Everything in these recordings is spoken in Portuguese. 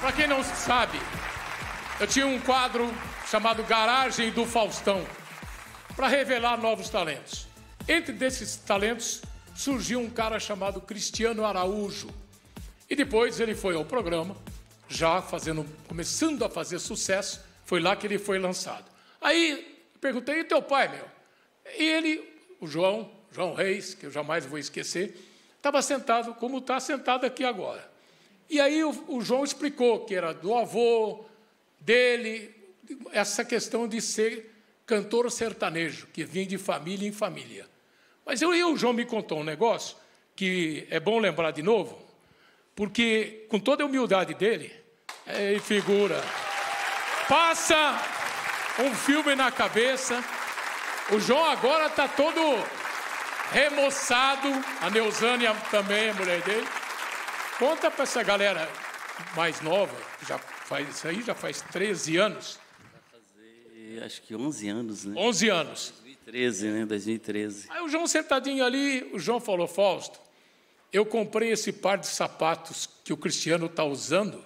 Para quem não sabe, eu tinha um quadro chamado Garagem do Faustão para revelar novos talentos. Entre desses talentos surgiu um cara chamado Cristiano Araújo. E depois ele foi ao programa, já fazendo, começando a fazer sucesso, foi lá que ele foi lançado. Aí perguntei, e teu pai, meu? E ele, o João, João Reis, que eu jamais vou esquecer, estava sentado como está sentado aqui agora. E aí o, o João explicou que era do avô, dele, essa questão de ser cantor sertanejo, que vinha de família em família. Mas eu e o João me contou um negócio que é bom lembrar de novo, porque com toda a humildade dele, é figura, passa um filme na cabeça. O João agora está todo remoçado, a Neusânia também, a mulher dele. Conta para essa galera mais nova, já faz isso aí, já faz 13 anos. Vai fazer, acho que 11 anos, né? 11 anos. 2013, né? 2013. Aí o João sentadinho ali, o João falou, Fausto, eu comprei esse par de sapatos que o Cristiano está usando,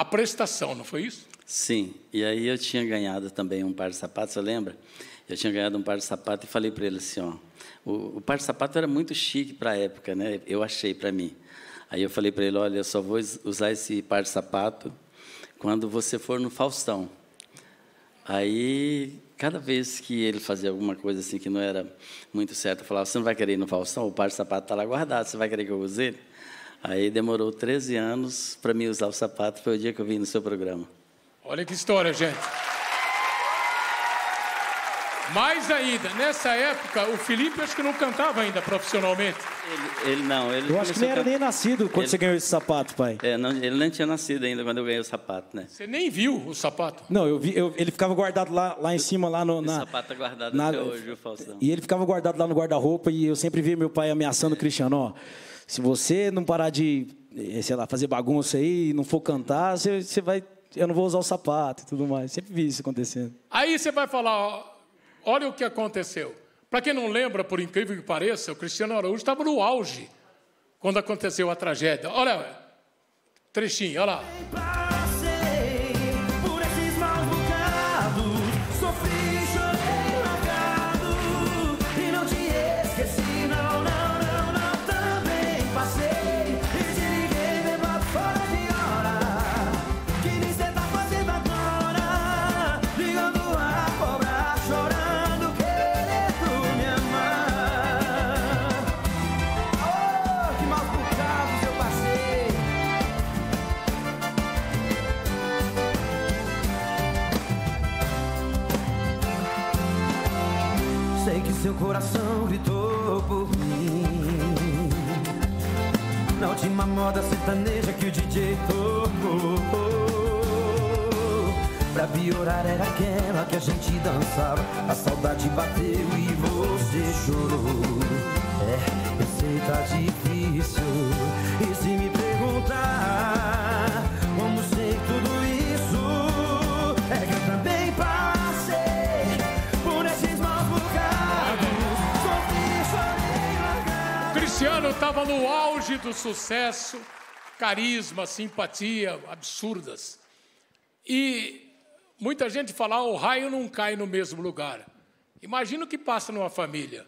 a prestação, não foi isso? Sim, e aí eu tinha ganhado também um par de sapatos, você lembra? Eu tinha ganhado um par de sapatos e falei para ele assim, ó, o, o, par de sapato era muito chique para a época, né? Eu achei para mim. Aí eu falei para ele, olha, eu só vou usar esse par de sapato quando você for no Faustão. Aí, cada vez que ele fazia alguma coisa assim que não era muito certo, eu falava, você não vai querer ir no Faustão? O par de sapato está lá guardado, você vai querer que eu use ele? Aí demorou 13 anos para mim usar o sapato, foi o dia que eu vim no seu programa. Olha que história, gente. Mais ainda, nessa época, o Felipe acho que não cantava ainda profissionalmente. Ele, ele não, ele Eu acho que nem era nem nascido quando Ele- você ganhou esse sapato, pai. É, não, ele nem tinha nascido ainda quando eu ganhei o sapato, né? Você nem viu o sapato. Não, eu vi, eu- ele ficava guardado lá, lá em cima, lá no. Na, sapato tá guardado na- até hoje, o Faustão. E ele ficava guardado lá no guarda-roupa e eu sempre via meu pai ameaçando o Cristiano, ó. Se você não parar de, eh, sei lá, fazer bagunça aí e não for cantar, você, você vai. Eu não vou usar o sapato e tudo mais. Sempre vi isso acontecendo. Aí você vai falar, ó, olha o que aconteceu. Para quem não lembra, por incrível que pareça, o Cristiano Araújo estava no auge quando aconteceu a tragédia. Olha, trechinho, olha lá. Seu coração gritou por mim. Na última moda sertaneja que o DJ tocou. Pra piorar era aquela que a gente dançava. A saudade bateu e você chorou. É, eu sei tá difícil. E Cristiano estava no auge do sucesso, carisma, simpatia absurdas. E muita gente fala, "Ah, o raio não cai no mesmo lugar. Imagina o que passa numa família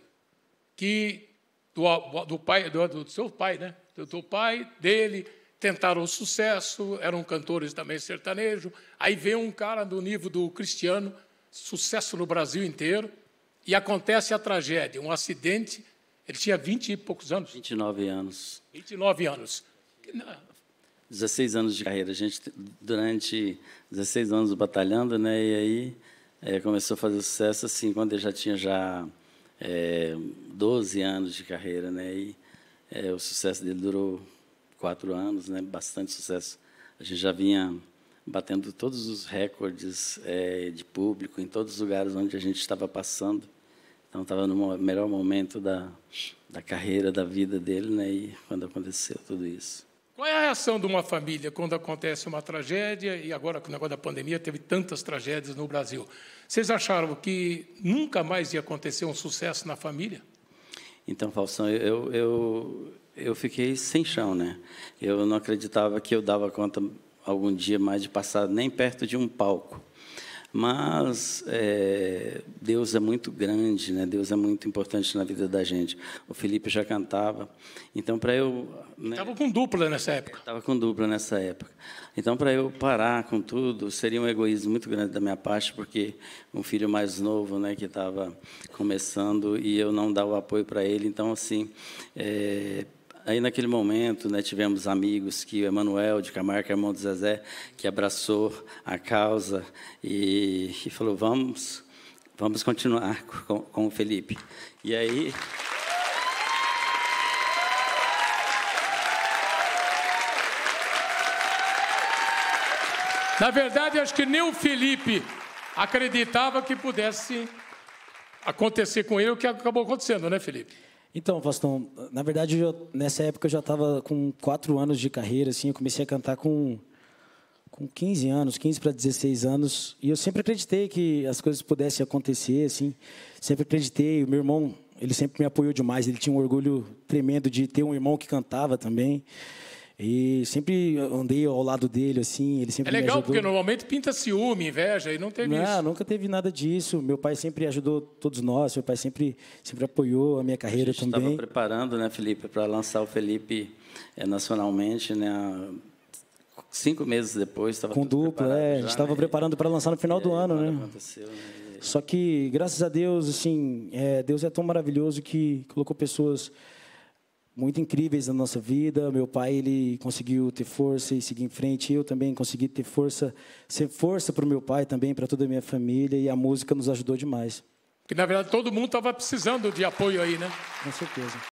que do, do pai, do, do seu pai, né? Do teu pai, dele, tentaram o sucesso, eram cantores também sertanejo. Aí vem um cara do nível do Cristiano, sucesso no Brasil inteiro, e acontece a tragédia, um acidente. Ele tinha 20 e poucos anos, 29 anos. 29 anos. 16 anos de carreira. A gente, durante 16 anos batalhando, né? E aí eh, começou a fazer sucesso, assim, quando ele já tinha já eh, 12 anos de carreira, né? E eh, o sucesso dele durou quatro anos, né? Bastante sucesso. A gente já vinha batendo todos os recordes eh, de público em todos os lugares onde a gente estava passando. Então, estava no melhor momento da, da carreira, da vida dele, né? E quando aconteceu tudo isso. Qual é a reação de uma família quando acontece uma tragédia e agora com o negócio da pandemia teve tantas tragédias no Brasil? Vocês acharam que nunca mais ia acontecer um sucesso na família? Então, Faustão, eu, eu, eu fiquei sem chão, né? Eu não acreditava que eu dava conta algum dia mais de passar nem perto de um palco. Mas é, Deus é muito grande, né? Deus é muito importante na vida da gente. O Felipe já cantava, então para eu estava né? com dupla nessa época. Estava com dupla nessa época. Então para eu parar com tudo seria um egoísmo muito grande da minha parte, porque um filho mais novo, né, que estava começando e eu não dar o apoio para ele. Então assim, é, Aí, naquele momento, né, tivemos amigos que o Emanuel de Camargo, irmão de Zezé, que abraçou a causa e, e falou: vamos, vamos continuar com, com o Felipe. E aí. Na verdade, acho que nem o Felipe acreditava que pudesse acontecer com ele o que acabou acontecendo, né, Felipe? Então, Faustão, na verdade, eu, nessa época eu já estava com quatro anos de carreira, assim, eu comecei a cantar com, com 15 anos, 15 para 16 anos, e eu sempre acreditei que as coisas pudessem acontecer, assim, sempre acreditei, o meu irmão, ele sempre me apoiou demais, ele tinha um orgulho tremendo de ter um irmão que cantava também, e sempre andei ao lado dele, assim, ele sempre É legal, porque normalmente pinta ciúme, inveja, e não teve não, isso. nunca teve nada disso. Meu pai sempre ajudou todos nós, meu pai sempre, sempre apoiou a minha carreira a gente também. estava preparando, né, Felipe, para lançar o Felipe é, nacionalmente, né, cinco meses depois. Estava Com dupla, é, a gente estava né? preparando para lançar no final do ano, né? Aconteceu, né? Só que, graças a Deus, assim, é, Deus é tão maravilhoso que colocou pessoas muito incríveis na nossa vida. Meu pai ele conseguiu ter força e seguir em frente. Eu também consegui ter força, ser força para o meu pai também, para toda a minha família. E a música nos ajudou demais. Que na verdade todo mundo estava precisando de apoio aí, né? Com certeza.